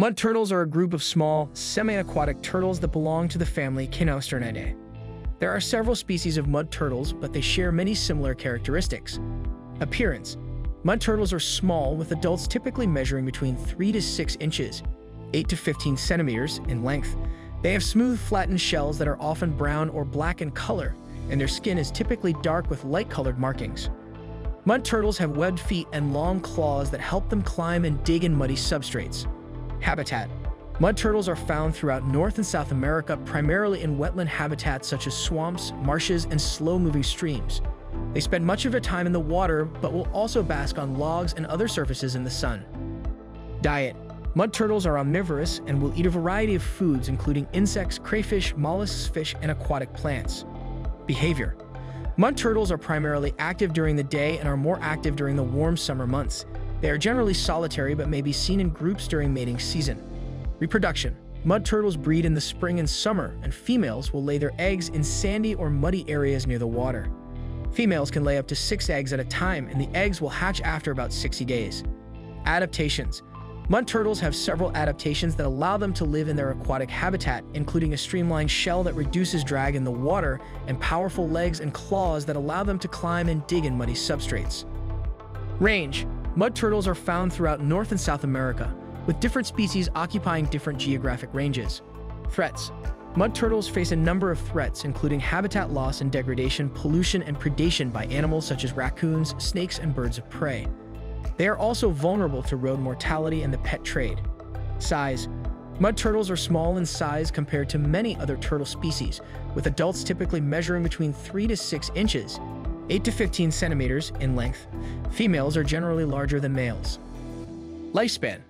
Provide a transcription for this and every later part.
Mud turtles are a group of small, semi-aquatic turtles that belong to the family Kinosternidae. There are several species of mud turtles, but they share many similar characteristics. Appearance Mud turtles are small, with adults typically measuring between 3 to 6 inches, 8 to 15 centimeters in length. They have smooth, flattened shells that are often brown or black in color, and their skin is typically dark with light-colored markings. Mud turtles have webbed feet and long claws that help them climb and dig in muddy substrates. Habitat Mud turtles are found throughout North and South America, primarily in wetland habitats such as swamps, marshes, and slow-moving streams. They spend much of their time in the water, but will also bask on logs and other surfaces in the sun. Diet Mud turtles are omnivorous and will eat a variety of foods including insects, crayfish, mollusks, fish, and aquatic plants. Behavior Mud turtles are primarily active during the day and are more active during the warm summer months. They are generally solitary but may be seen in groups during mating season. Reproduction Mud turtles breed in the spring and summer, and females will lay their eggs in sandy or muddy areas near the water. Females can lay up to six eggs at a time, and the eggs will hatch after about 60 days. Adaptations Mud turtles have several adaptations that allow them to live in their aquatic habitat, including a streamlined shell that reduces drag in the water and powerful legs and claws that allow them to climb and dig in muddy substrates. Range Mud turtles are found throughout North and South America, with different species occupying different geographic ranges. Threats Mud turtles face a number of threats, including habitat loss and degradation, pollution, and predation by animals such as raccoons, snakes, and birds of prey. They are also vulnerable to road mortality and the pet trade. Size Mud turtles are small in size compared to many other turtle species, with adults typically measuring between 3 to 6 inches 8 to 15 centimeters in length. Females are generally larger than males. Lifespan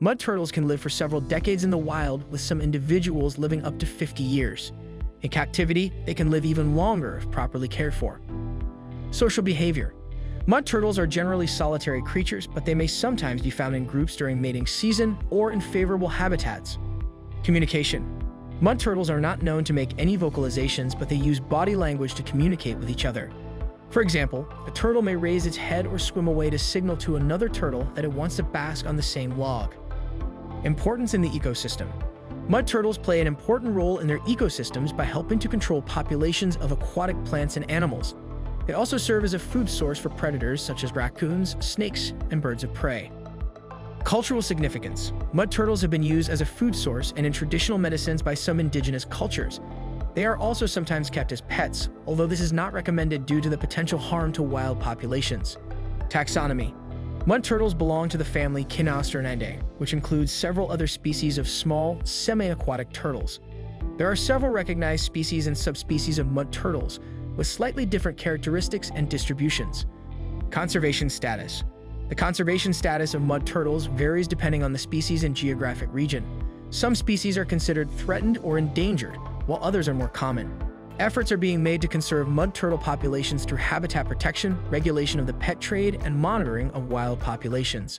Mud turtles can live for several decades in the wild, with some individuals living up to 50 years. In captivity, they can live even longer if properly cared for. Social behavior Mud turtles are generally solitary creatures, but they may sometimes be found in groups during mating season or in favorable habitats. Communication Mud turtles are not known to make any vocalizations, but they use body language to communicate with each other. For example, a turtle may raise its head or swim away to signal to another turtle that it wants to bask on the same log. Importance in the ecosystem. Mud turtles play an important role in their ecosystems by helping to control populations of aquatic plants and animals. They also serve as a food source for predators such as raccoons, snakes, and birds of prey. Cultural significance. Mud turtles have been used as a food source and in traditional medicines by some indigenous cultures, they are also sometimes kept as pets, although this is not recommended due to the potential harm to wild populations. Taxonomy Mud turtles belong to the family Kinosternidae, which includes several other species of small, semi-aquatic turtles. There are several recognized species and subspecies of mud turtles, with slightly different characteristics and distributions. Conservation status The conservation status of mud turtles varies depending on the species and geographic region. Some species are considered threatened or endangered, while others are more common. Efforts are being made to conserve mud turtle populations through habitat protection, regulation of the pet trade, and monitoring of wild populations.